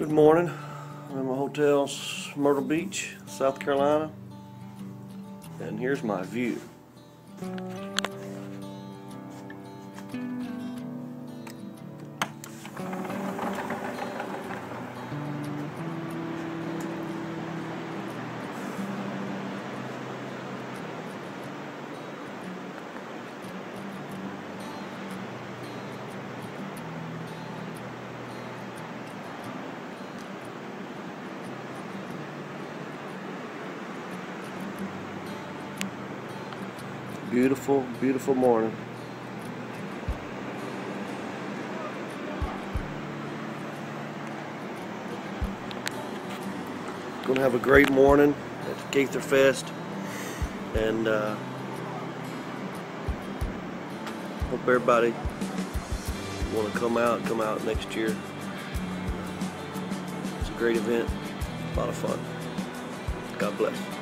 Good morning. I'm in my hotel's Myrtle Beach, South Carolina. And here's my view. Beautiful, beautiful morning. Gonna have a great morning at Gaither Fest, and uh, hope everybody want to come out. Come out next year. It's a great event, a lot of fun. God bless.